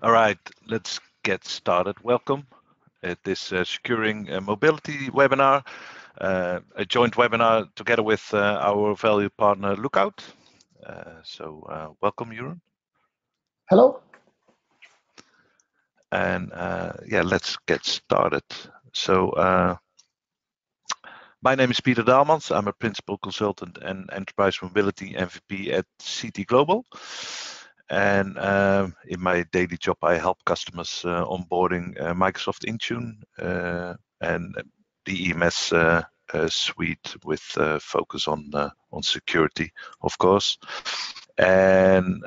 All right, let's get started. Welcome at this uh, Securing uh, Mobility webinar, uh, a joint webinar together with uh, our valued partner Lookout. Uh, so uh, welcome, Jeroen. Hello. And yeah, let's get started. So my name is Peter Daalmans. I'm a principal consultant and enterprise mobility MVP at CT Global. And uh, in my daily job, I help customers uh, onboarding uh, Microsoft Intune uh, and the EMS uh, uh, suite with focus on on security, of course. And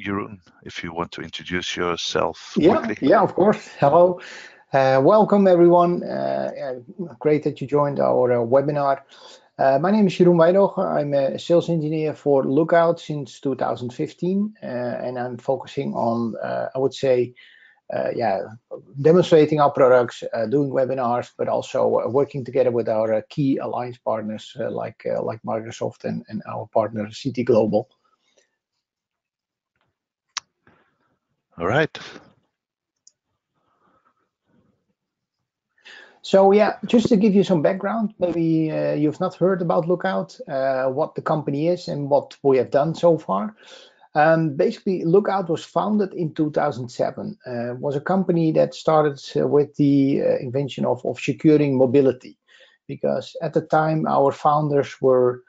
Jeroen, if you want to introduce yourself yeah, quickly. Yeah, of course. Hello. welcome, everyone. great that you joined our webinar. Uh, my name is Jeroen Wijdogen. I'm a sales engineer for Lookout since 2015, uh, and I'm focusing on, uh, I would say, uh, yeah, demonstrating our products, uh, doing webinars, but also uh, working together with our key alliance partners like like Microsoft and, and our partner CT Global. All right. So yeah, just to give you some background, maybe uh, you've not heard about Lookout, uh, what the company is and what we have done so far. Um, basically, Lookout was founded in 2007. Uh, was a company that started uh, with the uh, invention of, of securing mobility, because at the time our founders were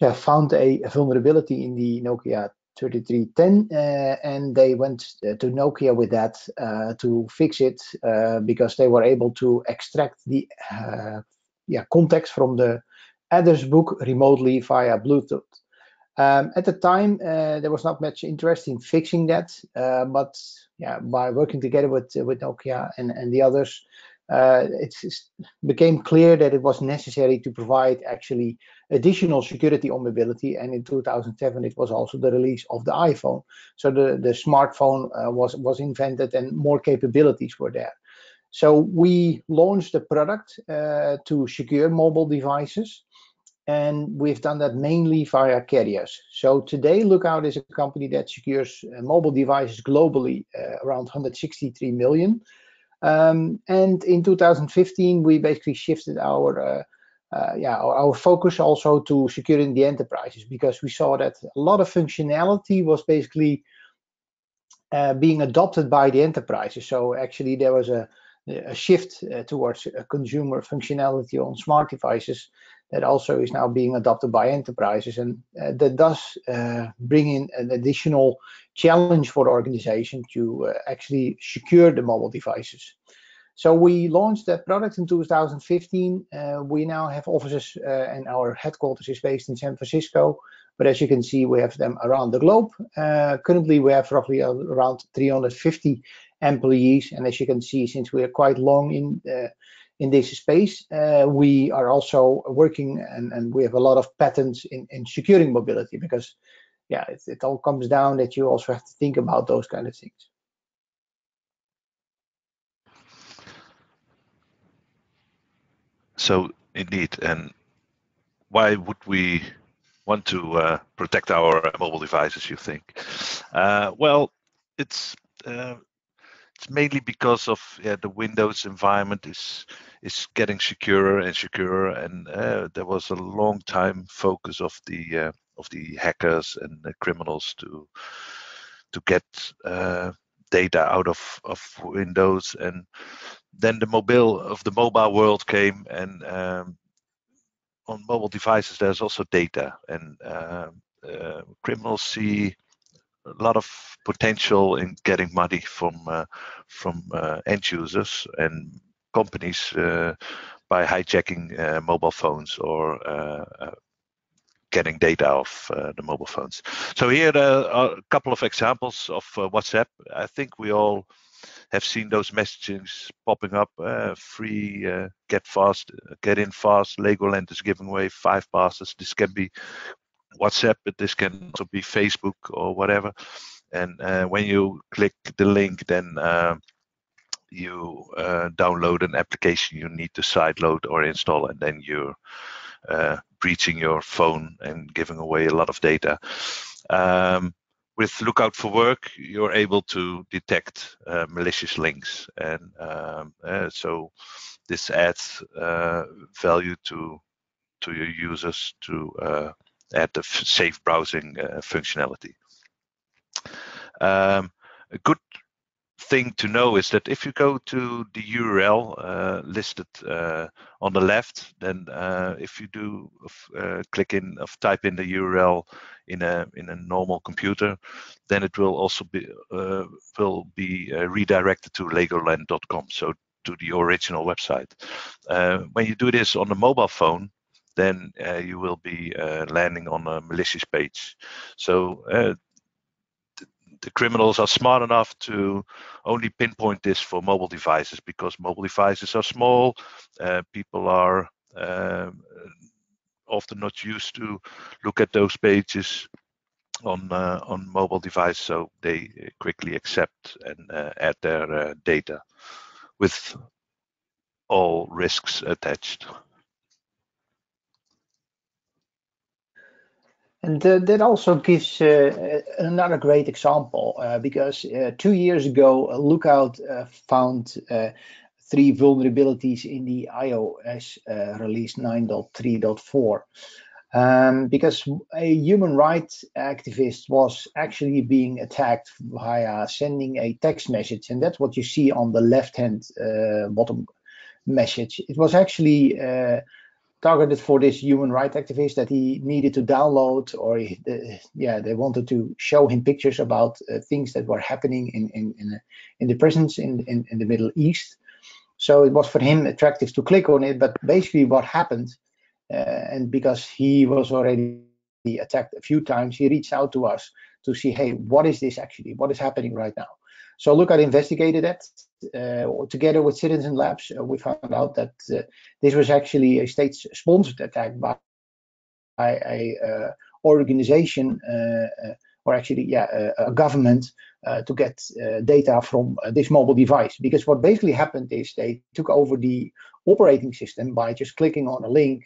yeah, found a vulnerability in the Nokia 3310 uh, and they went uh, to Nokia with that uh, to fix it uh, because they were able to extract the uh, yeah context from the address book remotely via Bluetooth. Um, at the time, uh, there was not much interest in fixing that, but yeah, by working together with with Nokia and and the others, uh, it became clear that it was necessary to provide actually additional security on mobility. And in 2007, it was also the release of the iPhone. So the, the smartphone uh, was, was invented and more capabilities were there. So we launched a product uh, to secure mobile devices. And we've done that mainly via carriers. So today, Lookout is a company that secures uh, mobile devices globally, uh, around 163 million. Um, and in 2015, we basically shifted our uh, uh, yeah our, our, focus also to securing the enterprises because we saw that a lot of functionality was basically uh, being adopted by the enterprises. So actually, there was a, a shift uh, towards consumer functionality on smart devices that also is now being adopted by enterprises, and uh, that does uh, bring in an additional challenge for the organization to uh, actually secure the mobile devices. So we launched that product in 2015. Uh, we now have offices uh, and our headquarters is based in San Francisco. But as you can see, we have them around the globe. Uh, currently, we have roughly around 350 employees. And as you can see, since we are quite long in uh, in this space, uh, we are also working and, and we have a lot of patents in, in securing mobility because yeah, it, it all comes down that you also have to think about those kind of things. So indeed, and why would we want to uh, protect our mobile devices? You think? Uh, well, it's uh, it's mainly because of yeah, the Windows environment is is getting securer and securer, and uh, there was a long time focus of the uh, of the hackers and the criminals to to get uh, data out of of Windows, and then the mobile of the mobile world came, and um, on mobile devices there's also data, and um, uh, criminals see a lot of potential in getting money from uh, from uh, end users and companies uh, by hijacking uh, mobile phones or uh, getting data off uh, the mobile phones. So here are a couple of examples of uh, WhatsApp. I think we all have seen those messages popping up. Uh, free, get fast, get in fast. Legoland is giving away five passes. This can be WhatsApp, but this can also be Facebook or whatever. And uh, when you click the link, then uh, you uh, download an application you need to sideload or install, and then you're uh, breaching your phone and giving away a lot of data. Um, with Lookout for Work, you're able to detect uh, malicious links, and um, uh, so this adds uh, value to to your users to uh, add the safe browsing uh, functionality. Um, a good thing to know is that if you go to the URL uh, listed uh, on the left, then uh, if you do uh, click in of type in the URL in a in a normal computer, then it will also be uh, will be uh, redirected to legoland.com, so to the original website. when you do this on a mobile phone, then you will be landing on a malicious page. So the criminals are smart enough to only pinpoint this for mobile devices because mobile devices are small. Uh, people are um, often not used to look at those pages on uh, on mobile device, so they quickly accept and uh, add their uh, data with all risks attached. And uh, that also gives uh, another great example uh, because uh, two years ago, Lookout uh, found uh, three vulnerabilities in the iOS release 9.3.4. Um, because a human rights activist was actually being attacked via sending a text message, and that's what you see on the left-hand bottom message. It was actually targeted for this human rights activist that he needed to download or he, uh, yeah they wanted to show him pictures about uh, things that were happening in in in, in the prisons in, in, in the middle east. So it was for him attractive to click on it but basically what happened uh, and because he was already attacked a few times he reached out to us to see hey what is this actually? What is happening right now so look, Lookout investigated that uh, together with Citizen Labs. Uh, we found out that uh, this was actually a state-sponsored attack by, by a uh, organization, uh, uh, or actually, yeah, a government to get data from this mobile device. Because what basically happened is they took over the operating system by just clicking on a link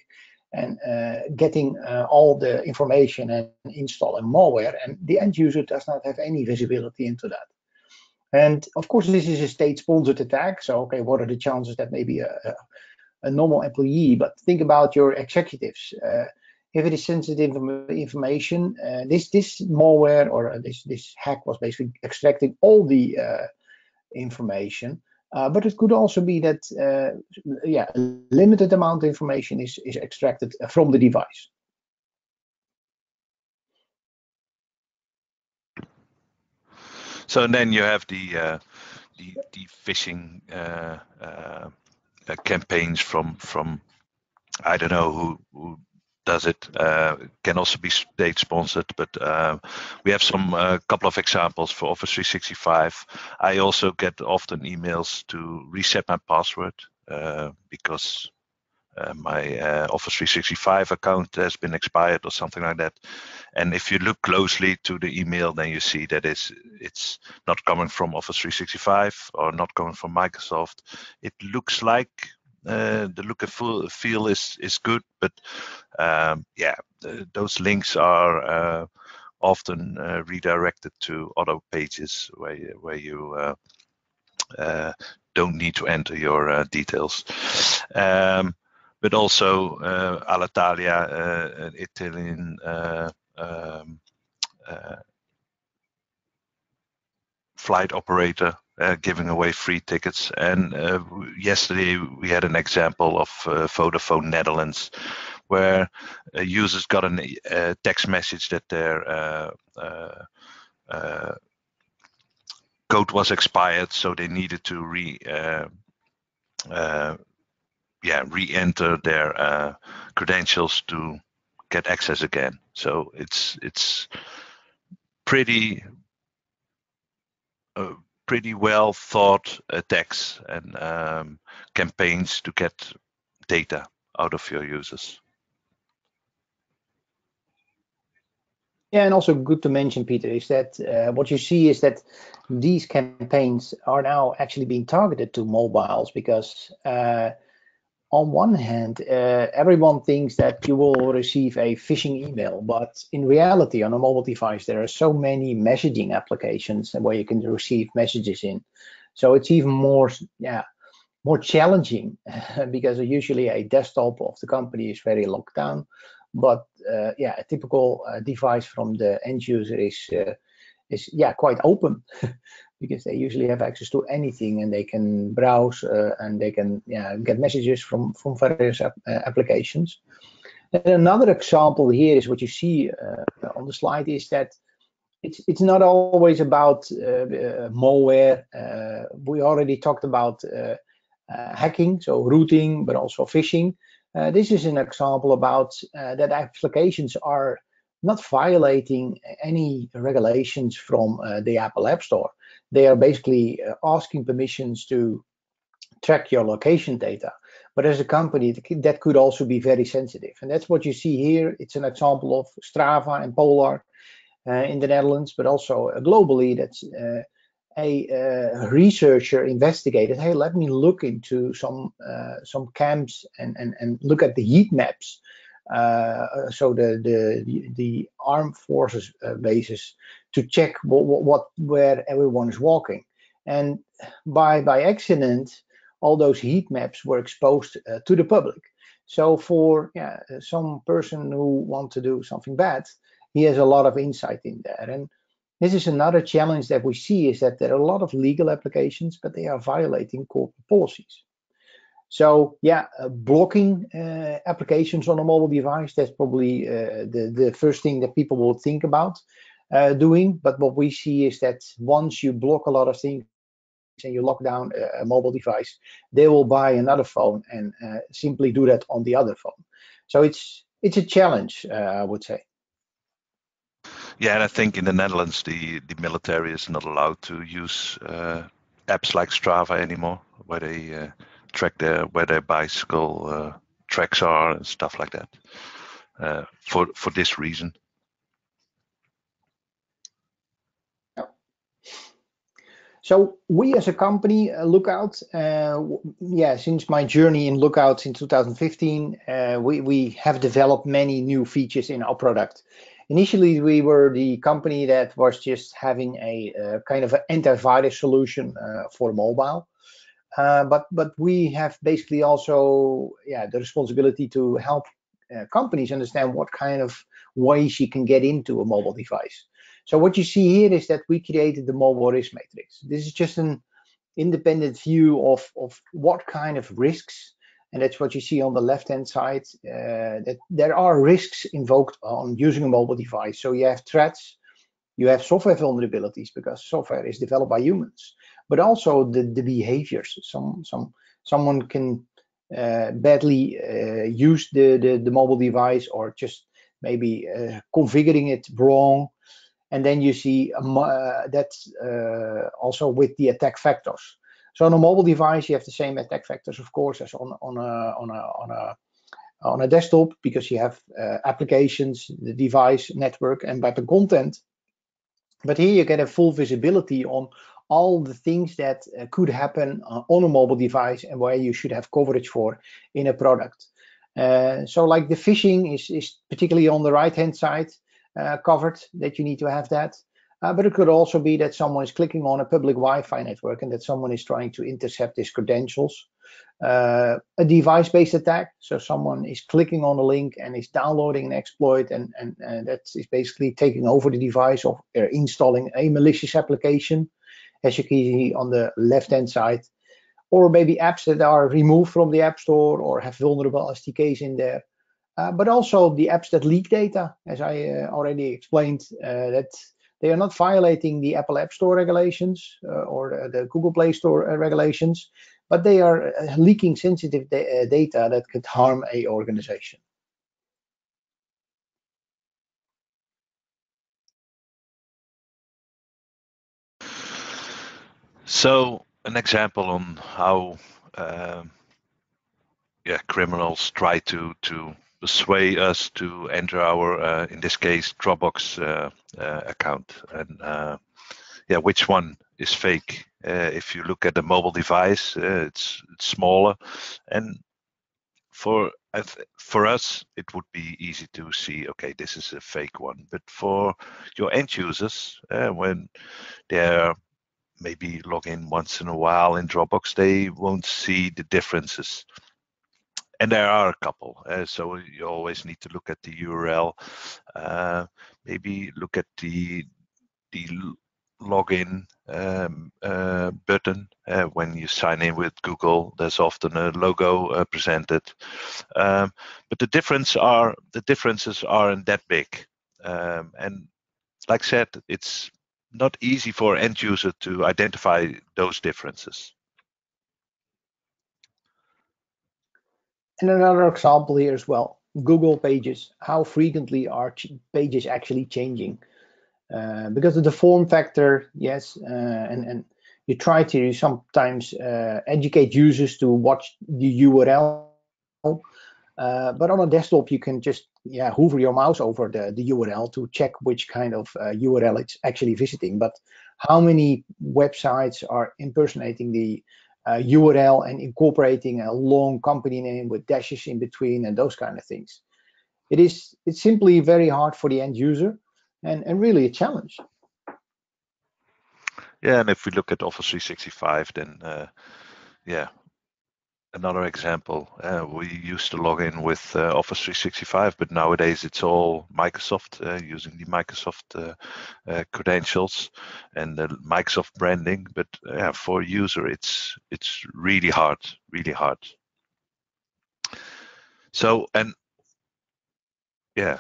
and uh, getting uh, all the information and install installing malware and the end user does not have any visibility into that and of course, this is a state-sponsored attack. So, okay, what are the chances that maybe a, a, a normal employee? But think about your executives. Uh, if it is sensitive information, uh, this this malware or this this hack was basically extracting all the uh, information. Uh, but it could also be that, uh, yeah, a limited amount of information is is extracted from the device. So then you have the uh, the, the phishing uh, uh, campaigns from from I don't know who, who does it. Uh, can also be state sponsored, but uh, we have some uh, couple of examples for Office 365. I also get often emails to reset my password because uh, my uh, Office 365 account has been expired or something like that. And if you look closely to the email, then you see that it's it's not coming from Office 365 or not coming from Microsoft. It looks like uh, the look and feel is is good, but um, yeah, those links are uh, often uh, redirected to other pages where where you uh, don't need to enter your details. Um, but also uh, Alitalia, uh, an Italian uh, um, flight operator uh, giving away free tickets. And uh, yesterday we had an example of uh, Vodafone Netherlands, where users got a text message that their code was expired, so they needed to re yeah re-enter their uh, credentials to get access again. So it's it's pretty uh, pretty well thought attacks and um, campaigns to get data out of your users. Yeah, and also good to mention, Peter, is that uh, what you see is that these campaigns are now actually being targeted to mobiles because uh, on one hand, uh, everyone thinks that you will receive a phishing email, but in reality, on a mobile device, there are so many messaging applications where you can receive messages in. So it's even more, yeah, more challenging because usually a desktop of the company is very locked down. But uh, yeah, a typical uh, device from the end user is uh, is yeah quite open because they usually have access to anything and they can browse uh, and they can yeah, get messages from from various ap uh, applications. And another example here is what you see uh, on the slide is that it's it's not always about malware. we already talked about uh, hacking, so rooting, but also phishing. Uh, this is an example about uh, that applications are not violating any regulations from the Apple App Store. They are basically asking permissions to track your location data. But as a company, that could also be very sensitive. And that's what you see here. It's an example of Strava and Polar uh, in the Netherlands, but also globally. That's uh, a uh, researcher investigated, hey, let me look into some uh, some camps and, and and look at the heat maps. Uh, so the the the armed forces uh, bases to check what, what where everyone is walking, and by by accident, all those heat maps were exposed uh, to the public. So for yeah, some person who want to do something bad, he has a lot of insight in there, and this is another challenge that we see is that there are a lot of legal applications, but they are violating corporate policies. So yeah, uh, blocking uh, applications on a mobile device, that's probably uh, the, the first thing that people will think about uh, doing. But what we see is that once you block a lot of things and you lock down a, mobile device, they will buy another phone and uh, simply do that on the other phone. So it's it's a challenge, uh, I would say. Yeah, and I think in the Netherlands, the, the military is not allowed to use uh, apps like Strava anymore, where they uh, track their where their bicycle uh, tracks are and stuff like that. For for this reason. So we as a company, uh, Lookout, uh, yeah, since my journey in Lookout in 2015, uh, we, we have developed many new features in our product initially we were the company that was just having a, a kind of an antivirus solution uh, for mobile. Uh, but but we have basically also yeah the responsibility to help uh, companies understand what kind of ways you can get into a mobile device. So what you see here is that we created the mobile risk matrix. This is just an independent view of of what kind of risks and that's what you see on the left hand side uh, that there are risks invoked on using a mobile device so you have threats you have software vulnerabilities because software is developed by humans but also the, the behaviors some some someone can uh, badly uh, use the, the, the mobile device or just maybe uh, configuring it wrong and then you see um, uh, that's uh, also with the attack vectors so on a mobile device, you have the same attack vectors, of course, as on on a on a on a on a desktop because you have uh, applications, the device, network, and web content. But here you get a full visibility on all the things that uh, could happen uh, on a mobile device and where you should have coverage for in a product. Uh, so like the phishing is, is particularly on the right hand side uh, covered that you need to have that. Uh, but it could also be that someone is clicking on a public Wi-Fi network and that someone is trying to intercept his credentials. Uh, a device-based attack, so someone is clicking on a link and is downloading an exploit, and, and, and that is basically taking over the device or uh, installing a malicious application, as you can see on the left-hand side, or maybe apps that are removed from the App Store or have vulnerable SDKs in there. Uh, but also the apps that leak data, as I uh, already explained, uh, that they are not violating the Apple App Store regulations or the Google Play Store regulations, but they are leaking sensitive da data that could harm a organization. So an example on how uh, yeah criminals try to to sway us to enter our, uh, in this case, Dropbox uh, uh, account. And yeah, which one is fake? if you look at the mobile device, it's, it's smaller, and for for us, it would be easy to see, okay, this is a fake one. But for your end users, uh, when they're maybe log in once in a while in Dropbox, they won't see the differences. And there are a couple. Uh, so you always need to look at the URL. Uh, maybe look at the the login um, uh, button uh, when you sign in with Google. There's often a logo uh, presented, um, but the difference are the differences aren't that big. Um, and like I said, it's not easy for end user to identify those differences. And another example here as well, Google Pages. How frequently are pages actually changing? Uh, because of the form factor, yes, uh, and, and you try to sometimes uh, educate users to watch the URL. Uh, but on a desktop, you can just yeah hover your mouse over the, the URL to check which kind of URL uh, it's actually visiting. But how many websites are impersonating the URL and incorporating a long company name with dashes in between and those kind of things? It is it's simply very hard for the end user and, and really a challenge. Yeah, and if we look at Office 365, then uh, yeah, another example. Uh, we used to log in with uh, Office 365, but nowadays it's all Microsoft uh, using the Microsoft uh, uh, credentials and the Microsoft branding. But yeah, for a user, it's it's really hard, really hard. So and yeah,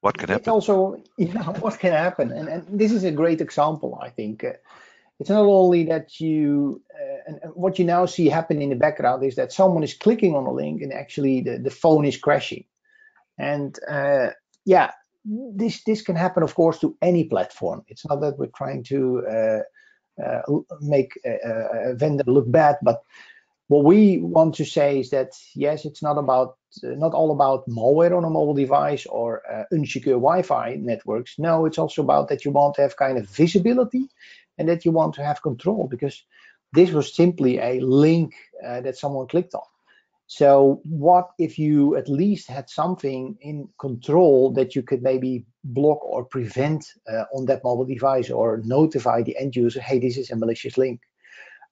what can happen? It's also, yeah, what can happen? And, and this is a great example, I think. Uh, it's not only that you, uh, and, what you now see happen in the background is that someone is clicking on a link and actually the, the phone is crashing. And uh, yeah, this this can happen, of course, to any platform. It's not that we're trying to uh, uh, make a, a vendor look bad, but what we want to say is that yes, it's not about uh, not all about malware on a mobile device or uh, unsecure Wi-Fi networks. No, it's also about that you want to have kind of visibility and that you want to have control because this was simply a link uh, that someone clicked on. So what if you at least had something in control that you could maybe block or prevent uh, on that mobile device or notify the end user, hey, this is a malicious link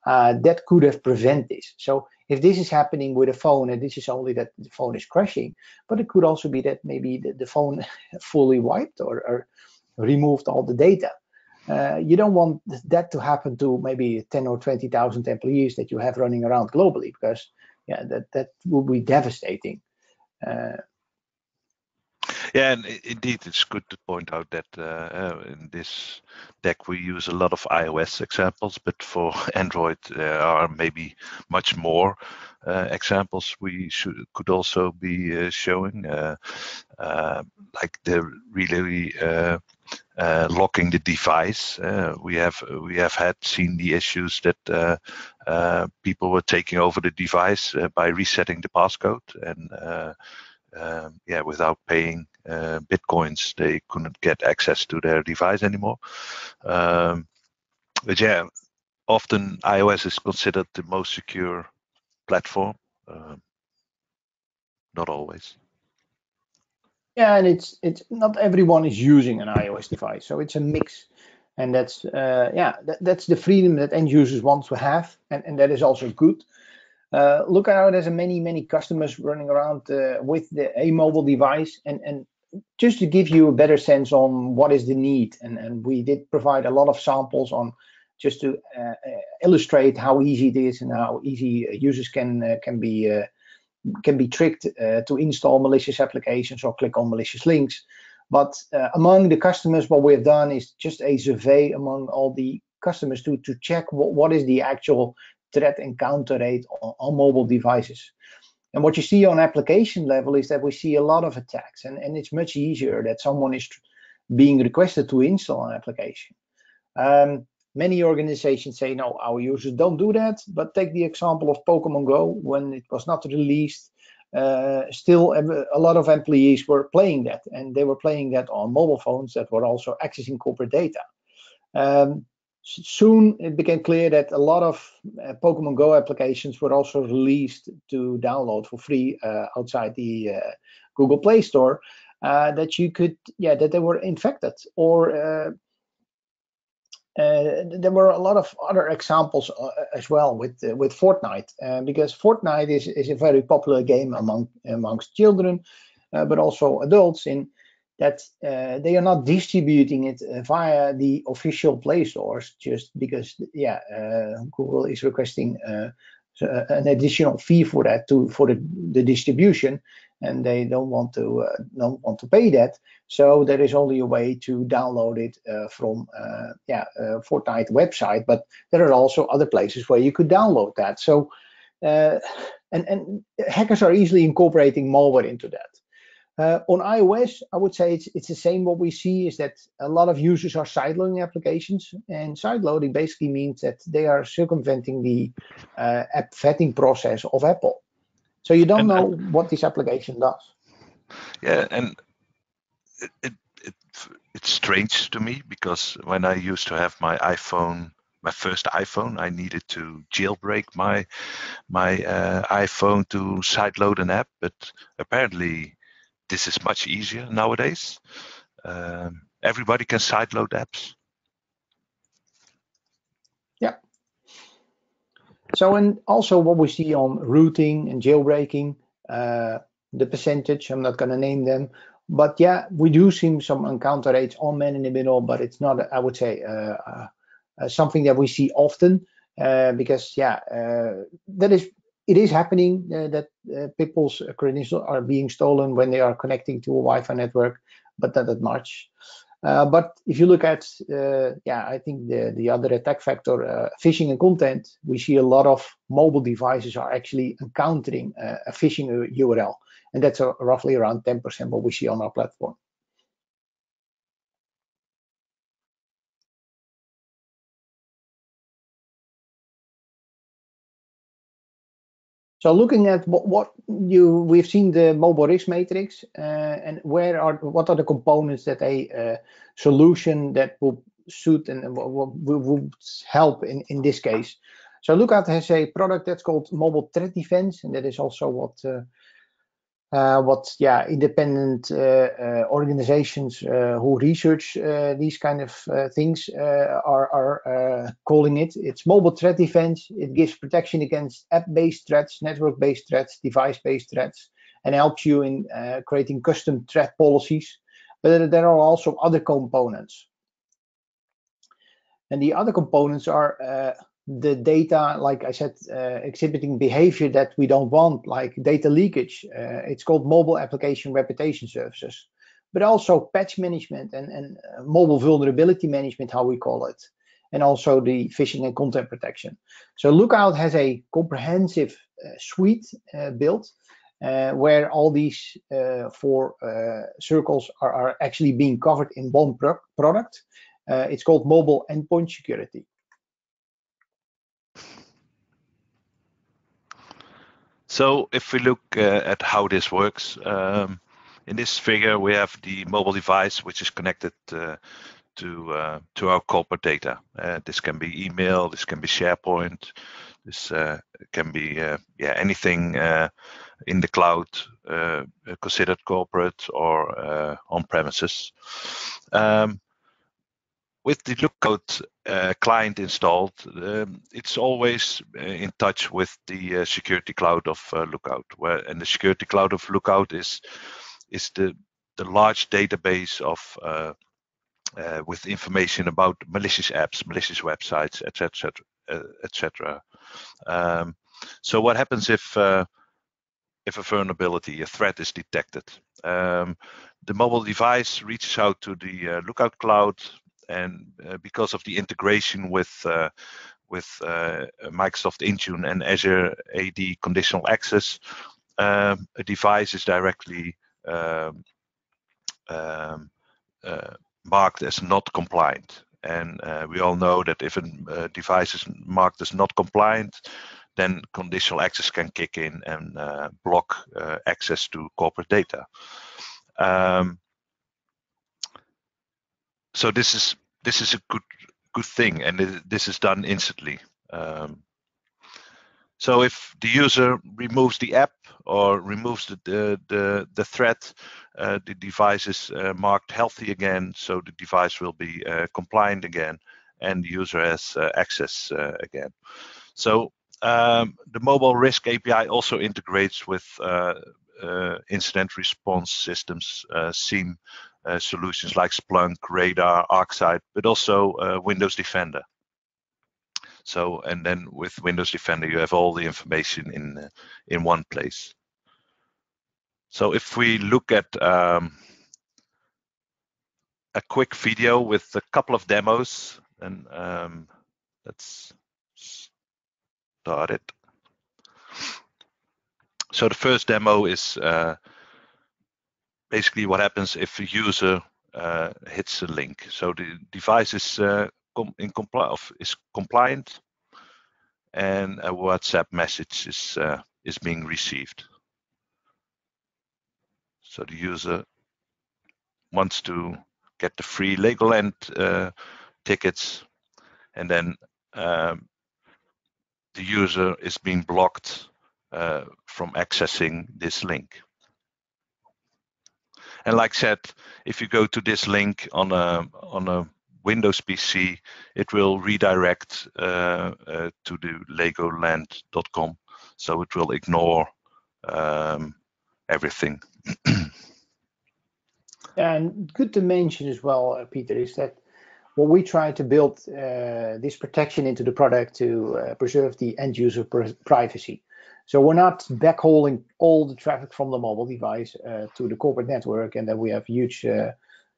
uh, that could have prevented this. So if this is happening with a phone and this is only that the phone is crashing, but it could also be that maybe the, the phone fully wiped or, or, removed all the data. Uh, you don't want that to happen to maybe 10 or 20,000 employees that you have running around globally because yeah, that, that would be devastating. Uh, yeah, and indeed, it's good to point out that uh, uh, in this deck we use a lot of iOS examples, but for Android there are maybe much more uh, examples we should could also be uh, showing, uh, like the really locking the device. we have we have had seen the issues that people were taking over the device by resetting the passcode and um, yeah, without paying uh, bitcoins, they couldn't get access to their device anymore. Um, but yeah, often iOS is considered the most secure platform. Um, not always. Yeah, and it's it's not everyone is using an iOS device, so it's a mix, and that's uh, yeah, that, that's the freedom that end users want to have, and, and that is also good. Uh, Lookout has many, many customers running around uh, with the, a mobile device and, and just to give you a better sense on what is the need. And, and we did provide a lot of samples on just to uh, uh illustrate how easy it is and how easy users can uh, can be uh, can be tricked to install malicious applications or click on malicious links. But among the customers, what we have done is just a survey among all the customers to to check what, what is the actual threat encounter rate on, on mobile devices. And what you see on application level is that we see a lot of attacks, and, and it's much easier that someone is being requested to install an application. Um, many organizations say, no, our users don't do that. But take the example of Pokemon Go, when it was not released, uh, still a lot of employees were playing that, and they were playing that on mobile phones that were also accessing corporate data. Um, soon it became clear that a lot of uh, Pokemon Go applications were also released to download for free uh, outside the uh, Google Play Store. Uh, that you could, yeah, that they were infected, or uh, uh, there were a lot of other examples as well with with Fortnite, because Fortnite is is a very popular game among amongst children, but also adults in that uh, they are not distributing it uh, via the official Play stores just because, yeah, uh, Google is requesting uh, uh, an additional fee for that to for the, the distribution, and they don't want to uh, don't want to pay that. So there is only a way to download it from yeah Fortnite website, but there are also other places where you could download that. So and and hackers are easily incorporating malware into that. Uh, on iOS, I would say it's, it's the same. What we see is that a lot of users are sideloading applications, and sideloading basically means that they are circumventing the uh, app vetting process of Apple. So you don't and, know what this application does. Yeah, and it, it, it, it's strange to me because when I used to have my iPhone, my first iPhone, I needed to jailbreak my my uh, iPhone to sideload an app, but apparently this is much easier nowadays. Um, everybody can sideload apps. Yeah. So, and also what we see on rooting and jailbreaking, uh, the percentage, I'm not going to name them, but yeah, we do see some encounter rates on men in the middle, but it's not, I would say, uh, uh, something that we see often uh, because, yeah, uh, that is it is happening uh, that people's credentials are being stolen when they are connecting to a Wi-Fi network, but not that much. Uh, but if you look at, uh, yeah, I think the, the other attack vector, uh, phishing and content, we see a lot of mobile devices are actually encountering uh, a phishing URL. And that's roughly around 10% what we see on our platform. So looking at what, what you we've seen the mobile risk matrix uh, and where are what are the components that a uh, solution that will suit and would help in in this case. So Lookout has a product that's called Mobile Threat Defense, and that is also what uh, Eh, what yeah independent uh, uh, organizations who research these kind of things are are calling it. It's mobile threat defense. It gives protection against app-based threats, network-based threats, device-based threats, and helps you in creating custom threat policies. But there are also other components. And the other components are the data, like I said, uh, exhibiting behavior that we don't want, like data leakage. Uh, it's called mobile application reputation services, but also patch management and, and uh, mobile vulnerability management, how we call it, and also the phishing and content protection. So Lookout has a comprehensive uh, suite uh, built uh, where all these four circles are, are, actually being covered in one pro product. it's called mobile endpoint security. So if we look uh, at how this works, um, in this figure we have the mobile device which is connected uh, to uh, to our corporate data. Uh, this can be email, this can be SharePoint, this uh, can be uh, yeah anything in the cloud considered corporate or on premises. Um, with the Lookout uh, client installed, um, it's always uh, in touch with the uh, security cloud of uh, Lookout. Where and the security cloud of Lookout is is the the large database of uh, uh, with information about malicious apps, malicious websites, etc., etc. Um, so what happens if if a vulnerability, a threat is detected? Um, the mobile device reaches out to the Lookout cloud, and uh, because of the integration with uh, with uh, Microsoft Intune and Azure AD conditional access, um, a device is directly um, um, marked as not compliant. And uh, we all know that if a uh, device is marked as not compliant, then conditional access can kick in and uh, block access to corporate data. Um, so this is this is a good good thing, and this is done instantly. Um, so if the user removes the app or removes the the the, the threat, uh, the device is uh, marked healthy again, so the device will be uh, compliant again, and the user has uh, access uh, again. So um, the mobile risk API also integrates with uh, incident response systems, SIEM solutions like Splunk, Radar, ArcSight, but also Windows Defender. So, and then with Windows Defender, you have all the information in uh, in one place. So if we look at um, a quick video with a couple of demos, and um, let's start it. So the first demo is uh, basically what happens if a user uh, hits a link. So the device is uh, com in compli is compliant and a WhatsApp message is uh, is being received. So the user wants to get the free Legoland uh, tickets, and then um, the user is being blocked uh, from accessing this link. And like I said, if you go to this link on a on a Windows PC, it will redirect uh, uh, to the legoland.com. So it will ignore um, everything. and good to mention as well, uh, Peter, is that what we try to build uh, this protection into the product to uh, preserve the end user privacy. So we're not backhauling all the traffic from the mobile device uh, to the corporate network, and then we have huge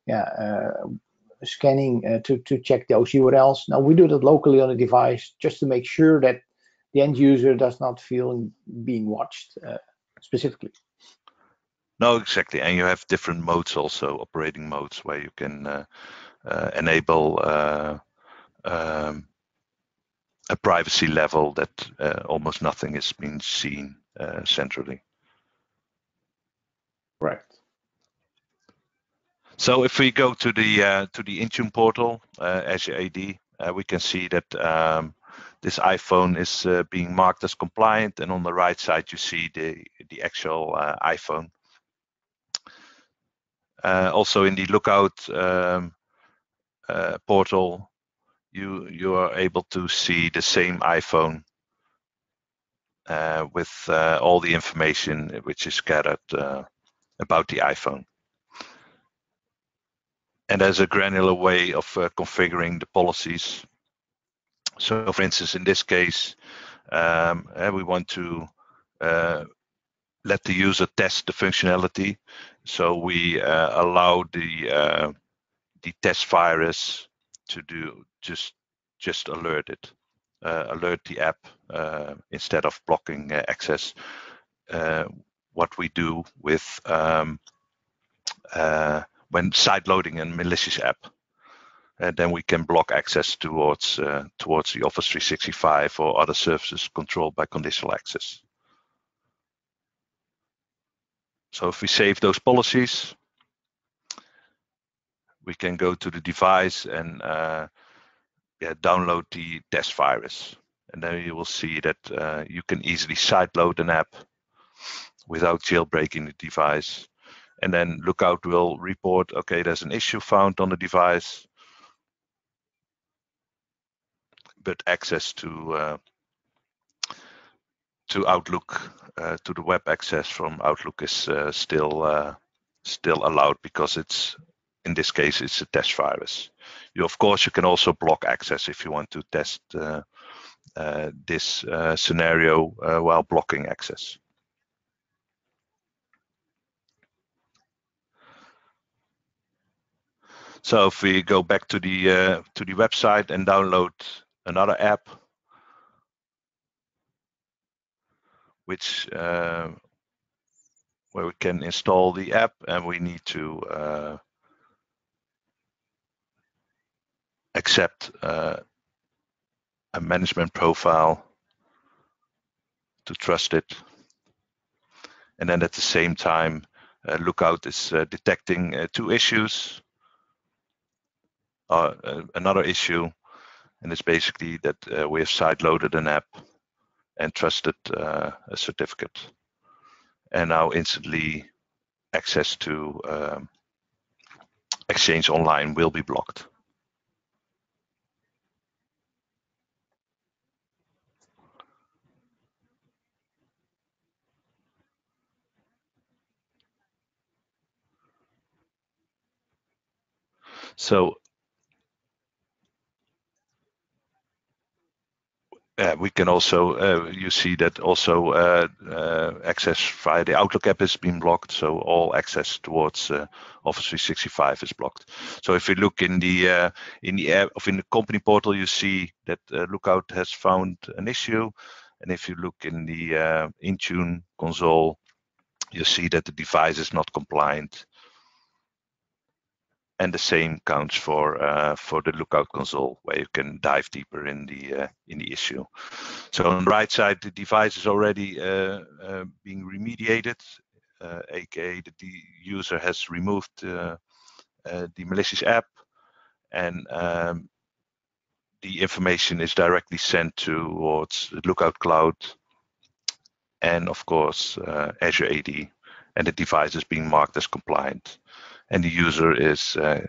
yeah, scanning uh, to, to check those URLs. Now we do that locally on the device just to make sure that the end user does not feel being watched uh, specifically. No, exactly. And you have different modes also, operating modes, where you can uh, uh enable uh, um, a privacy level that uh, almost nothing is being seen centrally. Right. So if we go to the uh, to the Intune portal, uh, Azure AD, uh, we can see that um, this iPhone is uh, being marked as compliant, and on the right side you see the the actual uh, iPhone. Uh, also in the Lookout um, portal, you you are able to see the same iPhone with all the information which is gathered about the iPhone and there's a granular way of uh, configuring the policies. So, for instance, in this case, um, uh, we want to uh, let the user test the functionality. So we uh, allow the uh, the test virus to do just just alert it, uh, alert the app instead of blocking access. what we do with um, when side loading a malicious app. And then we can block access towards uh, towards the Office 365 or other services controlled by conditional access. So if we save those policies, we can go to the device and uh, yeah, download the test virus. And then you will see that uh, you can easily sideload an app without jailbreaking the device and then Lookout will report, okay, there's an issue found on the device, but access to uh, to Outlook, uh, to the web access from Outlook is uh, still uh, still allowed because it's in this case it's a test virus. You of course you can also block access if you want to test uh, uh, this scenario while blocking access. So if we go back to the uh, to the website and download another app, which uh, where we can install the app, and we need to uh, accept uh, a management profile to trust it, and then at the same time, uh, Lookout is uh, detecting two issues. Uh, another issue and it's basically that uh, we have side-loaded an app and trusted uh, a certificate, and now instantly access to um, Exchange Online will be blocked. So uh, we can also, uh, you see that also uh, uh, access via the Outlook app has been blocked. So all access towards uh, Office 365 is blocked. So if you look in the uh, in the app in the company portal, you see that Lookout has found an issue. And if you look in the Intune console, you see that the device is not compliant and the same counts for uh, for the lookout console where you can dive deeper in the uh, in the issue. So on the right side the device is already uh, uh being remediated aka uh, the user has removed uh, the malicious app and um, the information is directly sent towards lookout cloud and of course azure ad and the device is being marked as compliant and the user is uh,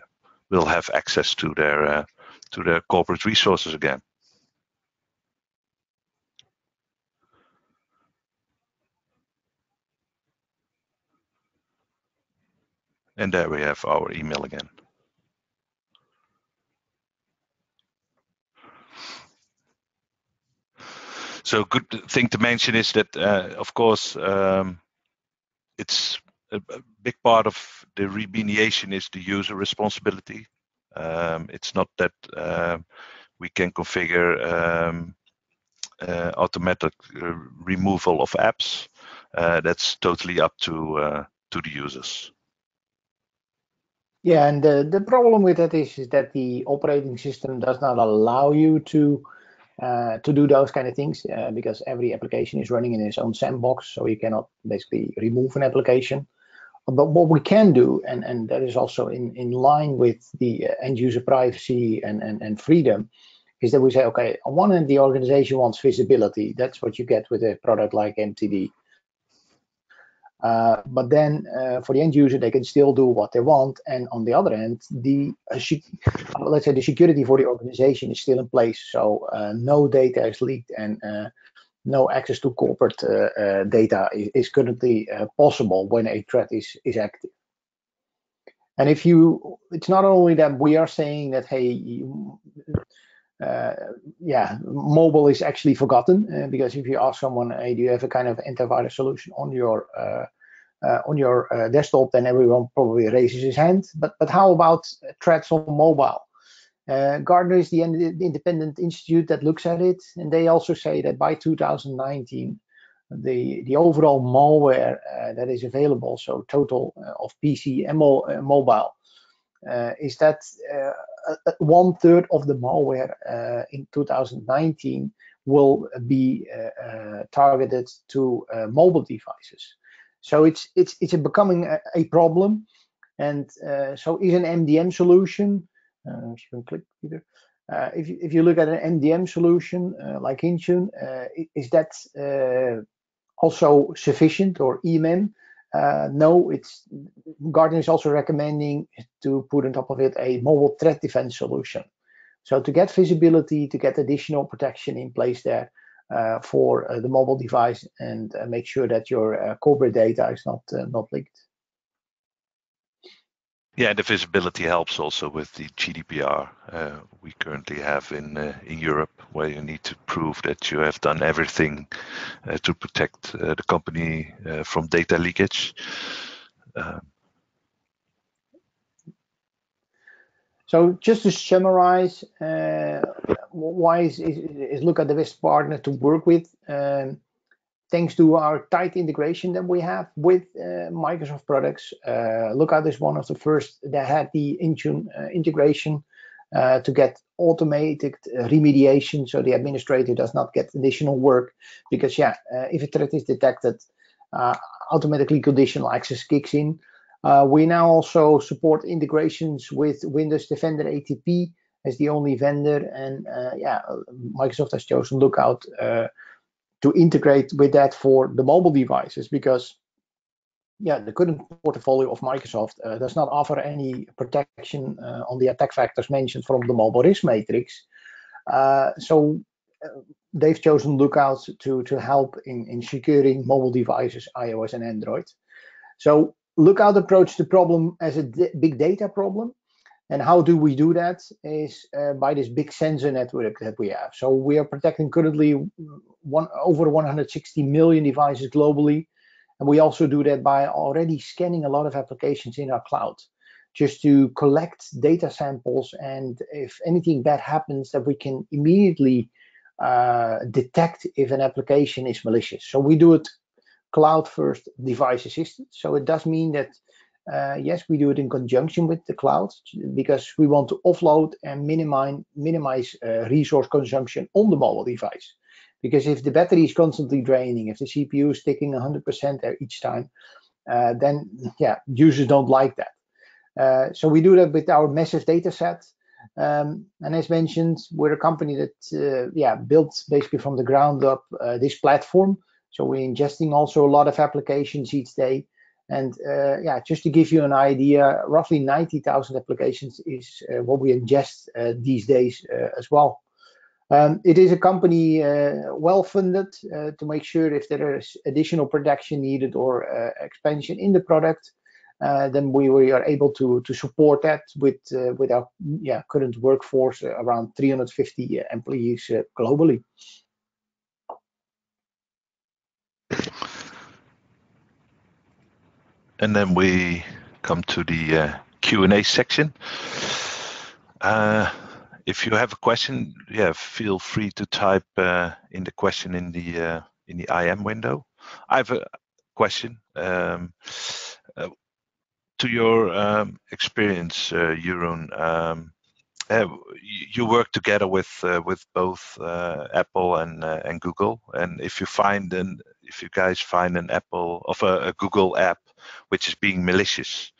will have access to their uh, to their corporate resources again. And there we have our email again. So good thing to mention is that, uh, of course, um, it's a, big part of the remediation is the user responsibility. Um, it's not that uh, we can configure um, uh, automatic uh, removal of apps. Uh, that's totally up to uh, to the users. Yeah, and the, the problem with that is, is that the operating system does not allow you to uh, to do those kind of things uh, because every application is running in its own sandbox, so you cannot basically remove an application. But what we can do, and, and that is also in, in line with the uh, end user privacy and, and, and freedom, is that we say, okay, on one hand, the organization wants visibility. That's what you get with a product like MTD. Uh, but then uh, for the end user, they can still do what they want. And on the other hand, the uh, let's say the security for the organization is still in place. So uh, no data is leaked and uh, no access to corporate uh, data is, currently possible when a threat is, is active. And if you, it's not only that we are saying that, hey, uh, yeah, mobile is actually forgotten uh, because if you ask someone, hey, do you have a kind of antivirus solution on your uh, uh on your uh, desktop, then everyone probably raises his hand. But but how about threats on mobile? Uh, Gartner is the, independent institute that looks at it, and they also say that by 2019, the the overall malware that is available, so total of PC and mo mobile, is that one third of the malware uh, in 2019 will be uh, uh, targeted to mobile devices. So it's it's it's becoming a, a problem, and so is an MDM solution. If you can click, Peter. Uh, if, you, if you look at an MDM solution uh, like Intune, uh, is that also sufficient or EMM? Uh, no, it's Gartner is also recommending to put on top of it a mobile threat defense solution. So to get visibility, to get additional protection in place there uh, for uh, the mobile device and make sure that your corporate data is not not leaked. Yeah, the visibility helps also with the GDPR uh, we currently have in uh, in Europe, where you need to prove that you have done everything uh, to protect uh, the company uh, from data leakage. Um, so just to summarize, uh, why is, is, is Lookout the best partner to work with? Um, thanks to our tight integration that we have with uh, Microsoft products. Uh, Lookout is one of the first that had the Intune uh, integration uh, to get automated remediation so the administrator does not get additional work because yeah, uh, if a threat is detected, uh, automatically conditional access kicks in. we now also support integrations with Windows Defender ATP as the only vendor, and uh, yeah, Microsoft has chosen Lookout uh, to integrate with that for the mobile devices because yeah, the current portfolio of Microsoft uh, does not offer any protection uh, on the attack vectors mentioned from the mobile risk matrix. Uh, so uh, they've chosen Lookout to, to help in, in securing mobile devices, iOS and Android. So Lookout approached the problem as a big data problem. And how do we do that is uh, by this big sensor network that we have. So we are protecting currently one, over 160 million devices globally and we also do that by already scanning a lot of applications in our cloud just to collect data samples. And if anything bad happens, that we can immediately uh, detect if an application is malicious. So we do it cloud first device assisted. So it does mean that uh, yes, we do it in conjunction with the cloud because we want to offload and minimize minimize uh, resource consumption on the mobile device. Because if the battery is constantly draining, if the CPU is taking 100% each time, uh, then yeah, users don't like that. Uh, so we do that with our massive data set. Um, and as mentioned, we're a company that uh, yeah built basically from the ground up uh, this platform. So we're ingesting also a lot of applications each day. And uh, yeah, just to give you an idea, roughly 90,000 applications is uh, what we ingest these days as well. Um, it is a company uh, well funded uh, to make sure if there is additional production needed or uh, expansion in the product, uh, then we, we are able to to support that with uh, with our yeah current workforce uh, around 350 employees globally. And then we come to the Q&A section if you have a question, yeah, feel free to type uh, in the question in the uh, in the IM window. I have a question um, uh, to your um, experience, uh, Jeroen. Um, uh, you work together with uh, with both uh, Apple and and Google, and if you find an if you guys find an Apple of a, a Google app which is being malicious,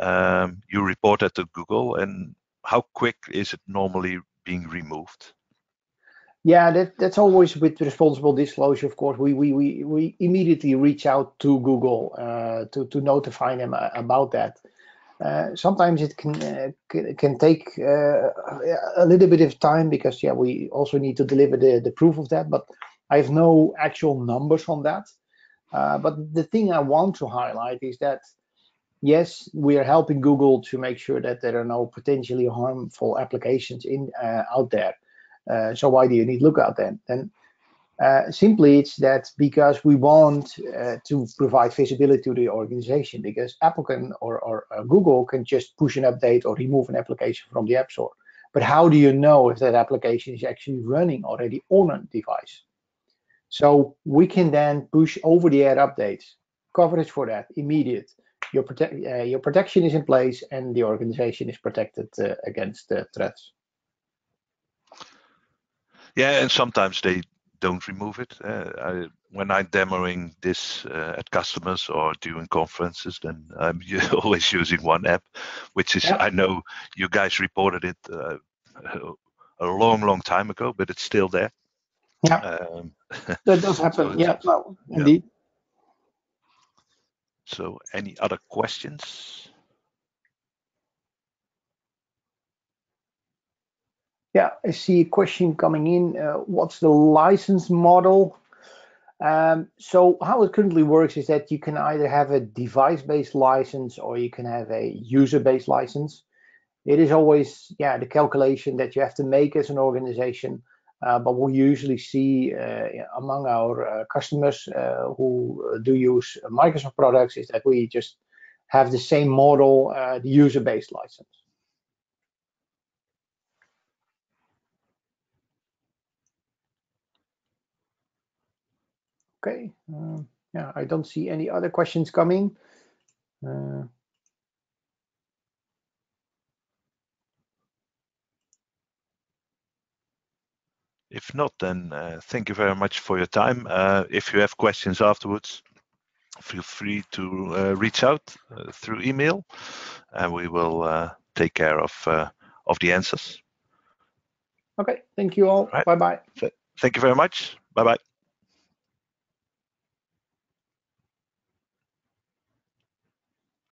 um, you report that to Google, and how quick is it normally being removed? Yeah, that, that's always with responsible disclosure. Of course, we we we, we immediately reach out to Google uh, to to notify them uh, about that. Uh, sometimes it can uh, can take uh, a little bit of time because yeah, we also need to deliver the the proof of that. But I have no actual numbers on that. Uh, but the thing I want to highlight is that yes, we are helping Google to make sure that there are no potentially harmful applications in uh, out there. Uh, so why do you need Lookout then? And uh, simply it's that because we want uh, to provide visibility to the organization because Apple can or, or uh, Google can just push an update or remove an application from the App Store. But how do you know if that application is actually running already on a device? So we can then push over the air updates, coverage for that, immediate your protect uh, your protection is in place and the organization is protected uh, against uh, threats. Yeah, and sometimes they don't remove it. Uh, I, when I'm demoing this uh, at customers or during conferences, then I'm always using one app, which is yeah. I know you guys reported it uh, a long, long time ago, but it's still there. Yeah, um, that does happen. so yeah, well, indeed. So any other questions? Yeah, I see a question coming in. Uh, what's the license model? Um, so how it currently works is that you can either have a device-based license or you can have a user-based license. It is always, yeah, the calculation that you have to make as an organization but we usually see uh, among our uh, customers who do use Microsoft products is that we just have the same model, the user-based license. Okay. Um, yeah, I don't see any other questions coming. If not, then uh, thank you very much for your time. Uh, if you have questions afterwards, feel free to uh, reach out uh, through email, and we will uh, take care of uh, of the answers. Okay, thank you all. Right. Bye bye. Thank you very much. Bye bye.